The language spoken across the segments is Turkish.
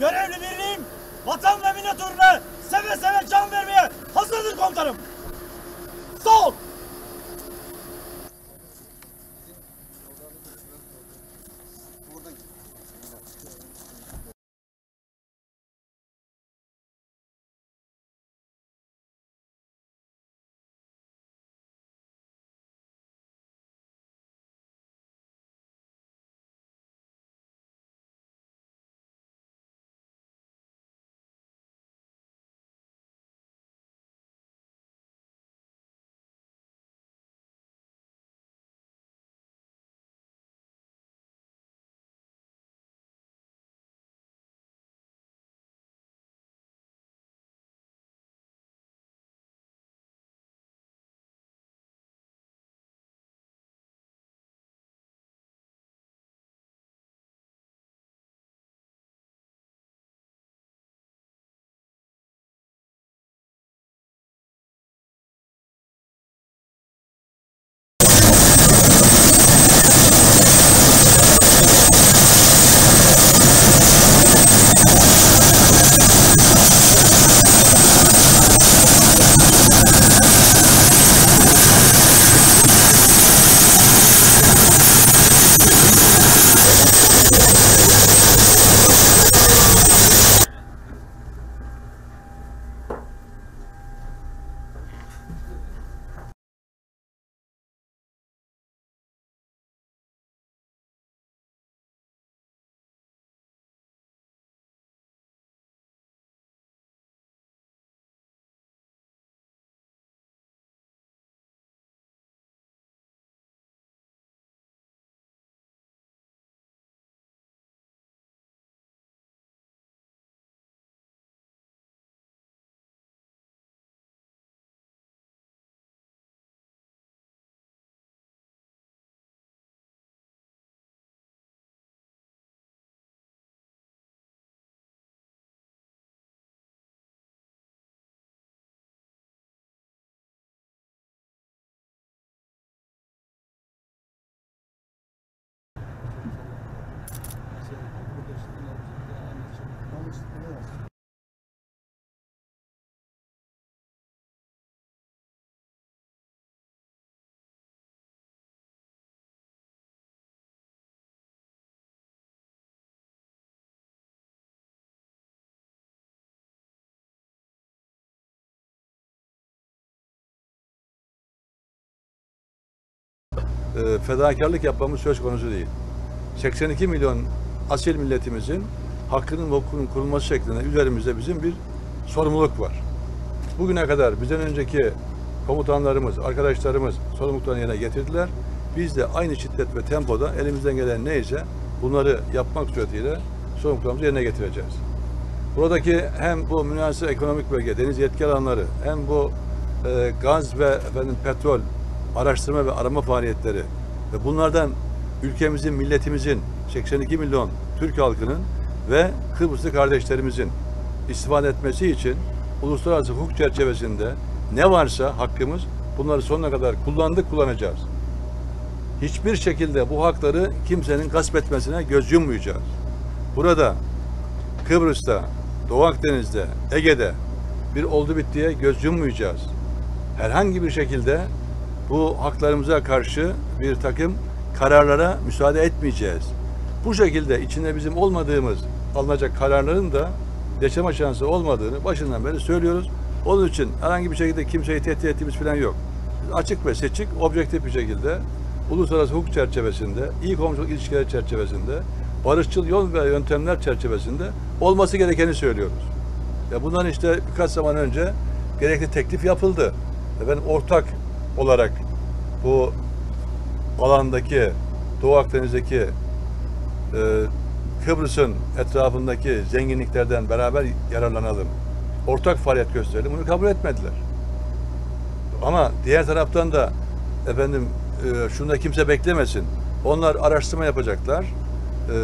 Görevli birliğim vatan ve millet uğruna seve seve can vermeye hazırdır komutanım. Sol! E, fedakarlık yapmamız söz konusu değil. 82 milyon asil milletimizin hakkının ve hukukunun kurulması şeklinde üzerimizde bizim bir sorumluluk var. Bugüne kadar bizden önceki komutanlarımız, arkadaşlarımız sorumluluklarını yerine getirdiler. Biz de aynı şiddet ve tempoda elimizden gelen neyse bunları yapmak suretiyle sorumluluklarımızı yerine getireceğiz. Buradaki hem bu münasır ekonomik bölge, deniz yetki alanları, hem bu e, gaz ve efendim petrol araştırma ve arama faaliyetleri ve bunlardan ülkemizin, milletimizin 82 milyon Türk halkının ve Kıbrıslı kardeşlerimizin istifade etmesi için uluslararası hukuk çerçevesinde ne varsa hakkımız bunları sonuna kadar kullandık, kullanacağız. Hiçbir şekilde bu hakları kimsenin gasp etmesine göz yummayacağız. Burada Kıbrıs'ta, Doğu Akdeniz'de, Ege'de bir oldu bittiye göz yummayacağız. Herhangi bir şekilde bu haklarımıza karşı bir takım kararlara müsaade etmeyeceğiz. Bu şekilde içinde bizim olmadığımız alınacak kararların da yaşama şansı olmadığını başından beri söylüyoruz. Onun için herhangi bir şekilde kimseyi tehdit ettiğimiz falan yok. Biz açık ve seçik, objektif bir şekilde uluslararası hukuk çerçevesinde, iyi komşuluk ilişkileri çerçevesinde, barışçıl yol ve yöntemler çerçevesinde olması gerekeni söylüyoruz. Ya bundan işte birkaç zaman önce gerekli teklif yapıldı. Efendim ortak olarak bu alandaki Doğu Akdeniz'deki e, Kıbrıs'ın etrafındaki zenginliklerden beraber yararlanalım. Ortak faaliyet gösterelim. Bunu kabul etmediler. Ama diğer taraftan da efendim e, şunda kimse beklemesin. Onlar araştırma yapacaklar. E,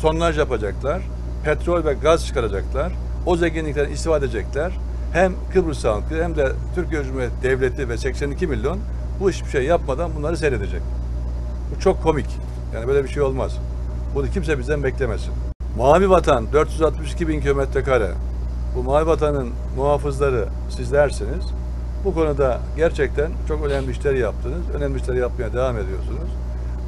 sondaj yapacaklar. Petrol ve gaz çıkaracaklar. O zenginlikten istifade edecekler. Hem Kıbrıs halkı hem de Türkiye Cumhuriyeti Devleti ve 82 milyon bu hiçbir şey yapmadan bunları seyredecek. Bu çok komik. Yani böyle bir şey olmaz. Bunu kimse bizden beklemesin. Mavi Vatan 462 bin kilometre kare. Bu Mavi Vatan'ın muhafızları sizlersiniz. Bu konuda gerçekten çok önemli işler yaptınız. Önemli işler yapmaya devam ediyorsunuz.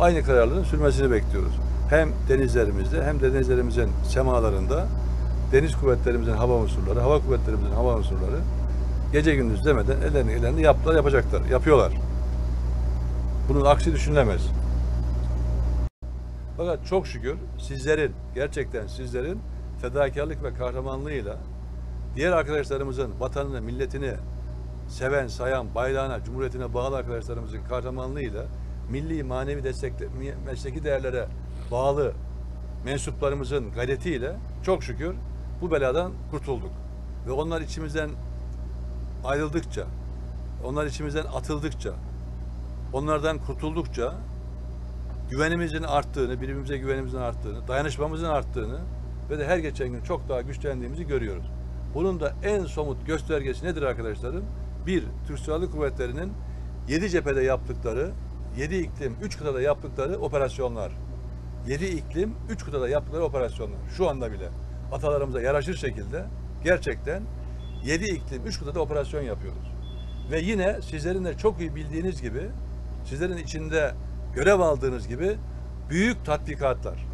Aynı kararlılığın sürmesini bekliyoruz. Hem denizlerimizde hem de denizlerimizin semalarında deniz kuvvetlerimizin hava unsurları, hava kuvvetlerimizin hava unsurları gece gündüz demeden ellerini ellerini yaptılar, yapacaklar, yapıyorlar. Bunun aksi düşünülemez. Fakat çok şükür sizlerin, gerçekten sizlerin fedakarlık ve kahramanlığıyla diğer arkadaşlarımızın vatanını, milletini seven, sayan, bayrağına, cumhuriyetine bağlı arkadaşlarımızın kahramanlığıyla milli, manevi destekle, mesleki değerlere bağlı mensuplarımızın gayretiyle çok şükür bu beladan kurtulduk. Ve onlar içimizden ayrıldıkça, onlar içimizden atıldıkça, onlardan kurtuldukça güvenimizin arttığını, birbirimize güvenimizin arttığını, dayanışmamızın arttığını ve de her geçen gün çok daha güçlendiğimizi görüyoruz. Bunun da en somut göstergesi nedir arkadaşlarım? Bir, Türk Silahlı Kuvvetleri'nin yedi cephede yaptıkları, yedi iklim, üç kıtada yaptıkları operasyonlar. Yedi iklim, üç kıtada yaptıkları operasyonlar. Şu anda bile atalarımıza yaraşır şekilde gerçekten yedi iklim, üç kıtada operasyon yapıyoruz. Ve yine sizlerin de çok iyi bildiğiniz gibi, sizlerin içinde görev aldığınız gibi büyük tatbikatlar.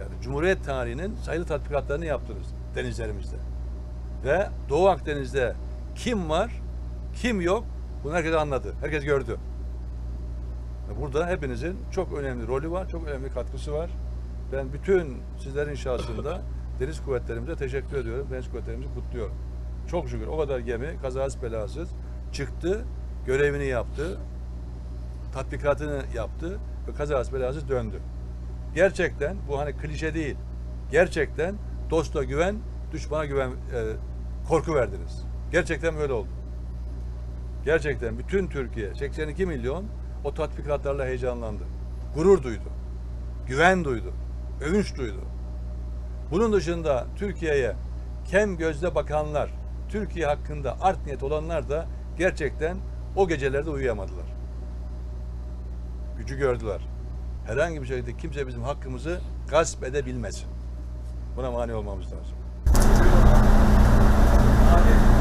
Yani Cumhuriyet tarihinin sayılı tatbikatlarını yaptınız denizlerimizde. Ve Doğu Akdeniz'de kim var, kim yok bunu herkes anladı. Herkes gördü. Burada hepinizin çok önemli rolü var, çok önemli katkısı var. Ben bütün sizlerin şahsında deniz kuvvetlerimize teşekkür ediyorum. Deniz kuvvetlerimizi kutluyorum. Çok şükür o kadar gemi kazasız belasız çıktı, görevini yaptı, tatbikatını yaptı ve kazasız belasız döndü. Gerçekten bu hani klişe değil. Gerçekten dosta güven, düşmana güven, e, korku verdiniz. Gerçekten böyle oldu. Gerçekten bütün Türkiye 82 milyon o tatbikatlarla heyecanlandı. Gurur duydu. Güven duydu. Övünç duydu. Bunun dışında Türkiye'ye kem gözle bakanlar, Türkiye hakkında art niyet olanlar da gerçekten o gecelerde uyuyamadılar. Gücü gördüler. Herhangi bir şekilde kimse bizim hakkımızı gasp edebilmesin. Buna mani olmamız lazım. komutanı.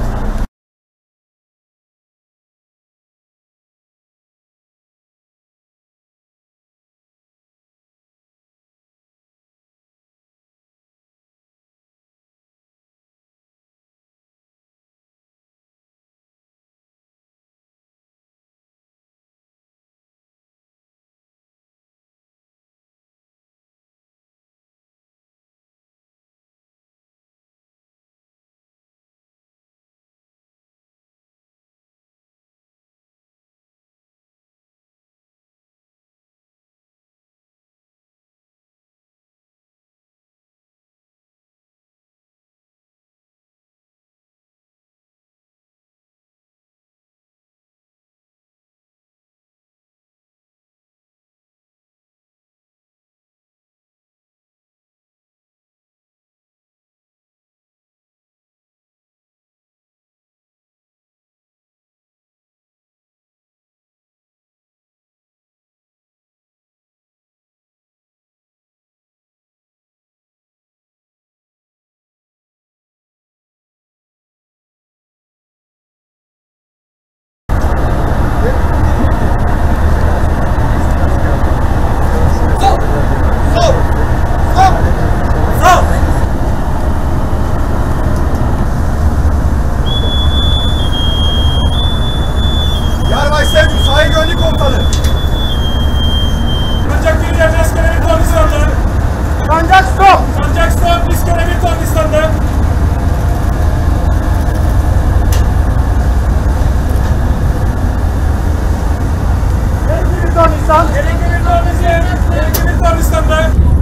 Nisan. Gerekli bir Tornistan. Gerekli bir Tornistan'da.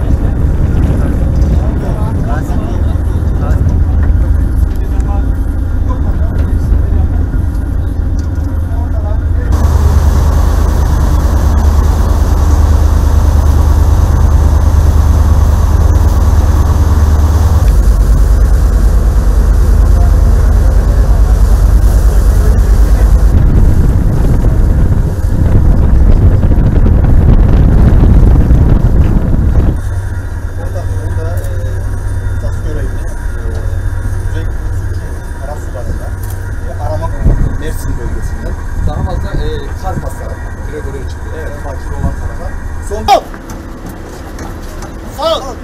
Bölgesinde daha fazla e, kar basarak Gregor'a çıktı. Evet, fakir olan tarafa. Son... Sağ ol. Sağ